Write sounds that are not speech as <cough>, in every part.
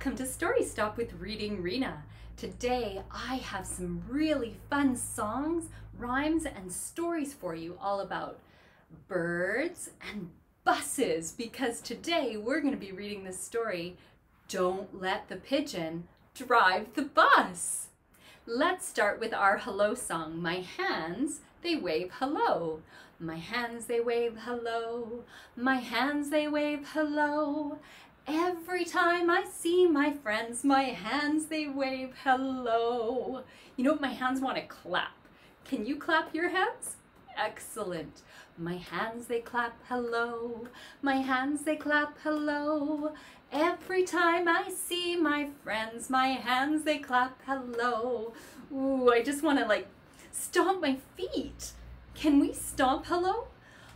Welcome to Story Stop with Reading Rena. Today I have some really fun songs, rhymes, and stories for you all about birds and buses because today we're going to be reading the story Don't Let the Pigeon Drive the Bus. Let's start with our hello song. My hands, they wave hello. My hands, they wave hello. My hands, they wave hello. Every time I see my friends, my hands they wave hello. You know what? My hands want to clap. Can you clap your hands? Excellent. My hands they clap hello. My hands they clap hello. Every time I see my friends, my hands they clap hello. Ooh, I just want to like stomp my feet. Can we stomp hello?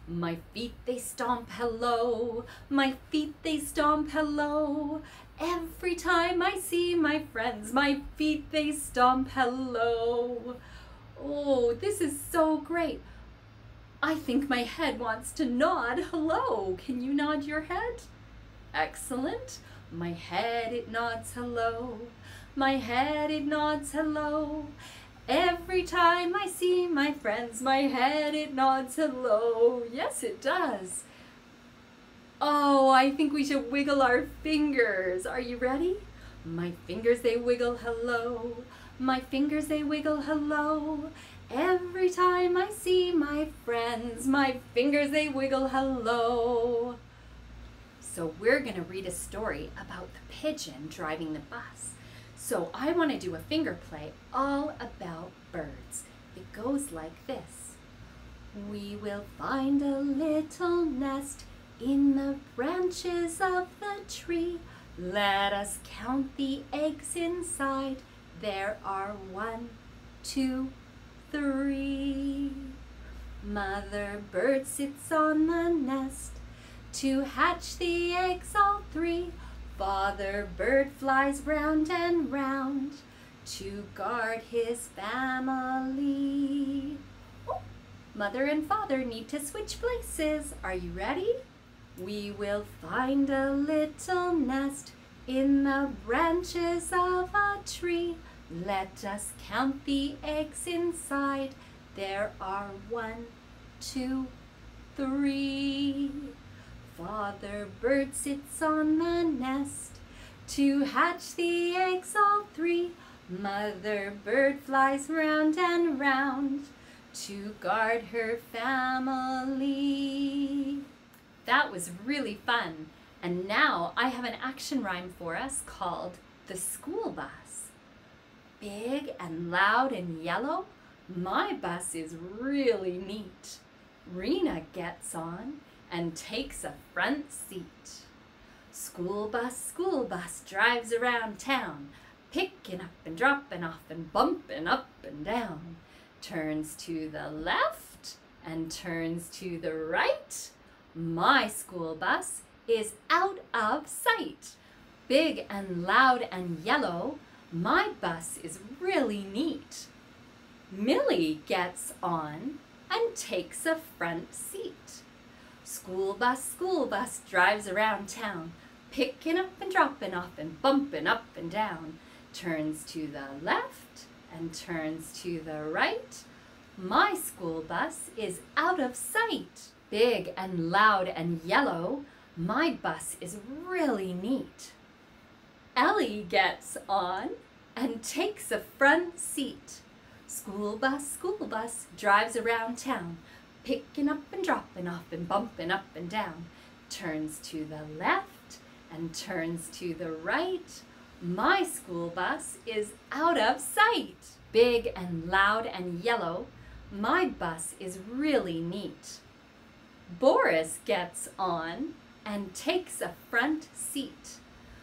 My feet they stomp hello, my feet they stomp hello. Every time I see my friends, my feet they stomp hello. Oh, this is so great. I think my head wants to nod hello. Can you nod your head? Excellent. My head it nods hello. My head it nods hello. Every time I see my friends, my head it nods hello. Yes, it does. Oh, I think we should wiggle our fingers. Are you ready? My fingers they wiggle hello. My fingers they wiggle hello. Every time I see my friends, my fingers they wiggle hello. So we're going to read a story about the pigeon driving the bus. So I want to do a finger play all about birds. It goes like this. We will find a little nest in the branches of the tree. Let us count the eggs inside. There are one, two, three. Mother bird sits on the nest to hatch the eggs all three. Father bird flies round and round to guard his family. Oh, mother and father need to switch places. Are you ready? We will find a little nest in the branches of a tree. Let us count the eggs inside. There are one, two, three. Father bird sits on the nest to hatch the eggs all three. Mother bird flies round and round to guard her family. That was really fun. And now I have an action rhyme for us called The School Bus. Big and loud and yellow, my bus is really neat. Rena gets on and takes a front seat. School bus, school bus drives around town, picking up and dropping off and bumping up and down. Turns to the left and turns to the right. My school bus is out of sight. Big and loud and yellow, my bus is really neat. Millie gets on and takes a front seat. School bus, school bus drives around town, picking up and dropping off and bumping up and down. Turns to the left and turns to the right. My school bus is out of sight. Big and loud and yellow, my bus is really neat. Ellie gets on and takes a front seat. School bus, school bus drives around town, picking up and dropping off and bumping up and down. Turns to the left and turns to the right. My school bus is out of sight. Big and loud and yellow, my bus is really neat. Boris gets on and takes a front seat.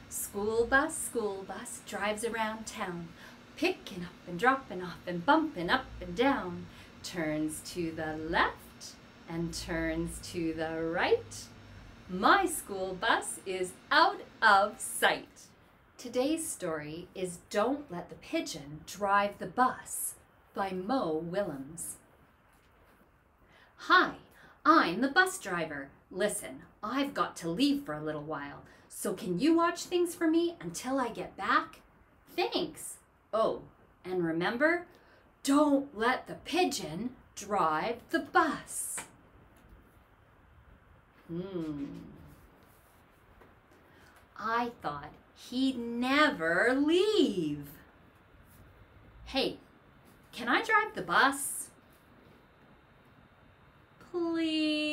School bus, school bus drives around town, picking up and dropping off and bumping up and down. Turns to the left and turns to the right. My school bus is out of sight. Today's story is Don't Let the Pigeon Drive the Bus by Mo Willems. Hi, I'm the bus driver. Listen, I've got to leave for a little while, so can you watch things for me until I get back? Thanks. Oh, and remember, don't let the pigeon drive the bus. Hmm. I thought he'd never leave. Hey, can I drive the bus? Please.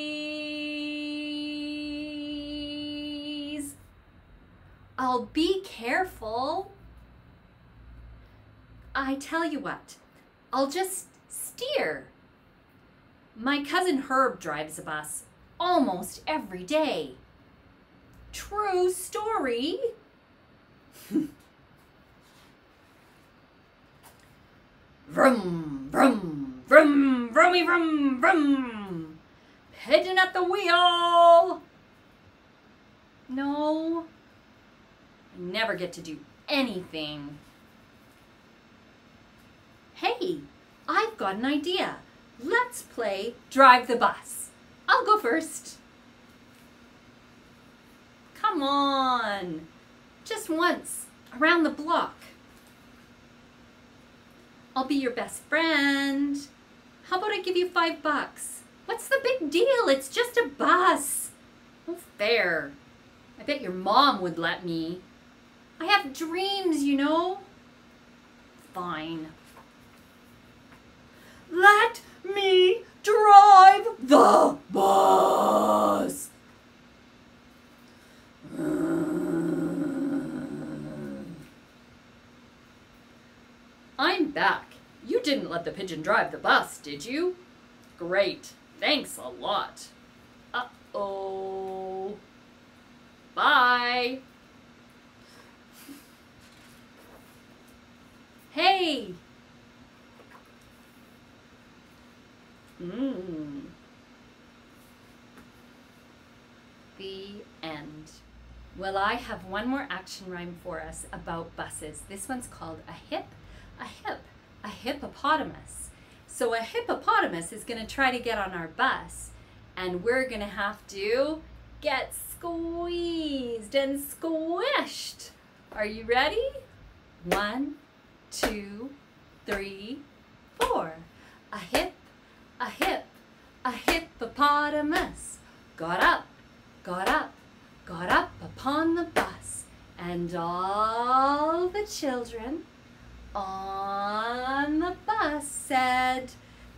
I'll be careful. I tell you what, I'll just steer. My cousin Herb drives a bus almost every day. True story. <laughs> Vroom, vroom, vroom, vroomy, vroom, vroom. Pigeon at the wheel. No, I never get to do anything. Hey, I've got an idea. Let's play Drive the Bus. I'll go first. Come on, just once, around the block. I'll be your best friend. How about I give you five bucks? What's the big deal? It's just a bus. Oh, fair. I bet your mom would let me. I have dreams, you know. Fine. Let me drive the bus. I'm back. You didn't let the pigeon drive the bus, did you? Great. Thanks a lot. Uh-oh. Bye. Hey. Mmm. The end. Well, I have one more action rhyme for us about buses. This one's called a hip a hip, a hippopotamus. So a hippopotamus is going to try to get on our bus and we're going to have to get squeezed and squished. Are you ready? One, two, three, four. A hip, a hip, a hippopotamus got up, got up, got up upon the bus and all the children on the bus said,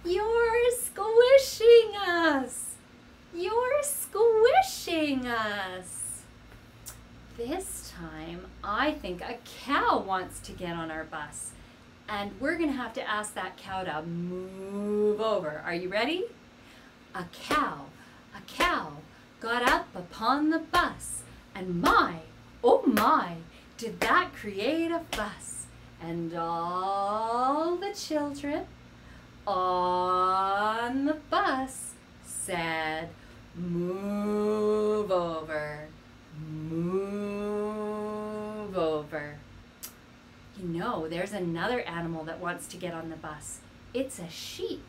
You're squishing us! You're squishing us! This time, I think a cow wants to get on our bus. And we're going to have to ask that cow to move over. Are you ready? A cow, a cow got up upon the bus. And my, oh my, did that create a fuss. And all the children on the bus said, move over, move over. You know, there's another animal that wants to get on the bus. It's a sheep.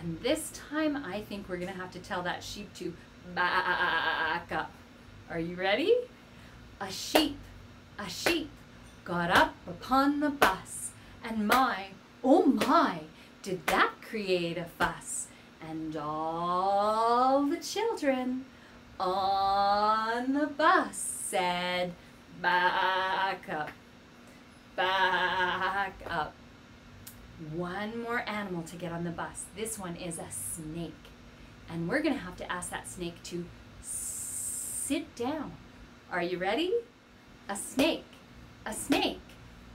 And this time I think we're to have to tell that sheep to back up. Are you ready? A sheep, a sheep got up upon the bus, and my, oh my, did that create a fuss. And all the children on the bus said, back up, back up. One more animal to get on the bus. This one is a snake. And we're going to have to ask that snake to sit down. Are you ready? A snake a snake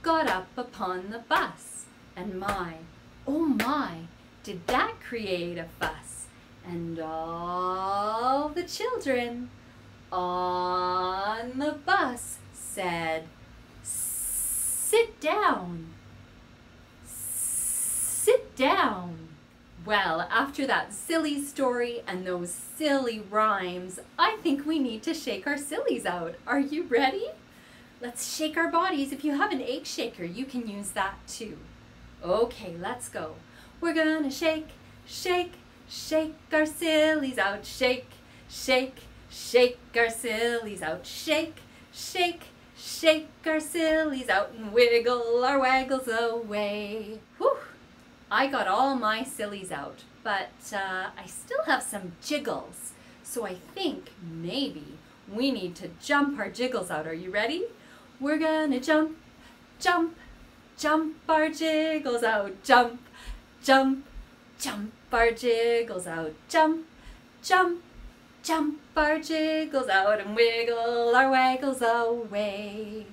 got up upon the bus, and my, oh my, did that create a fuss. And all the children on the bus said, sit down, sit down. Well, after that silly story and those silly rhymes, I think we need to shake our sillies out. Are you ready? Let's shake our bodies. If you have an egg shaker, you can use that too. Okay, let's go. We're gonna shake, shake, shake our sillies out, shake, shake, shake our sillies out, shake, shake, shake our sillies out and wiggle our waggles away. Whew! I got all my sillies out, but uh, I still have some jiggles. So I think maybe we need to jump our jiggles out. Are you ready? We're gonna jump, jump, jump our jiggles out. Jump, jump, jump our jiggles out. Jump, jump, jump our jiggles out and wiggle our waggles away.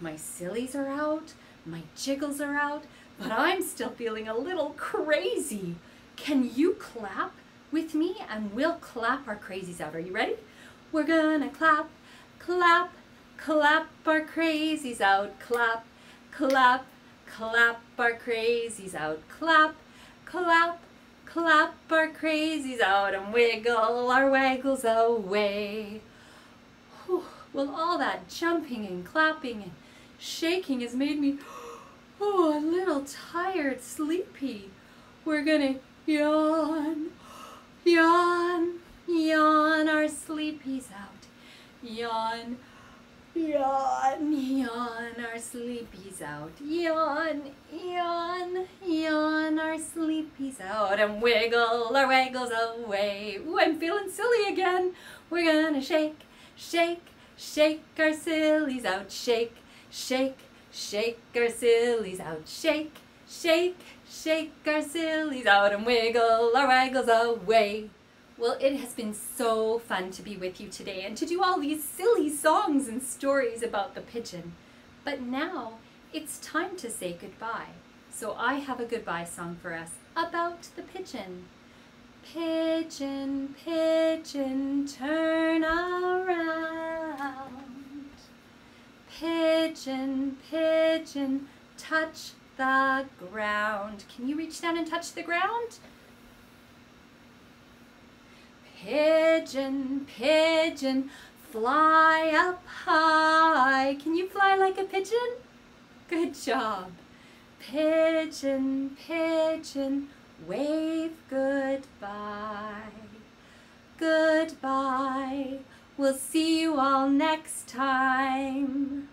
My sillies are out, my jiggles are out, but I'm still feeling a little crazy. Can you clap with me and we'll clap our crazies out. Are you ready? We're gonna clap, clap, clap our crazies out. Clap, clap, clap our crazies out. Clap, clap, clap our crazies out and wiggle our waggles away. Whew. Well, all that jumping and clapping and shaking has made me <gasps> oh, a little tired, sleepy. We're gonna yawn, yawn, yawn our sleepies out. Yawn, yawn, yawn our sleepies out. Yawn, yawn, yawn our sleepies out and wiggle our waggles away. Ooh, I'm feeling silly again. We're gonna shake, shake, shake our sillies out. Shake, shake, shake our sillies out. Shake, shake, shake our sillies out and wiggle our waggles away. Well, it has been so fun to be with you today and to do all these silly songs and stories about the pigeon. But now it's time to say goodbye. So I have a goodbye song for us about the pigeon. Pigeon, pigeon, turn around. Pigeon, pigeon, touch the ground. Can you reach down and touch the ground? Pigeon, pigeon, fly up high. Can you fly like a pigeon? Good job. Pigeon, pigeon, wave goodbye. Goodbye. We'll see you all next time.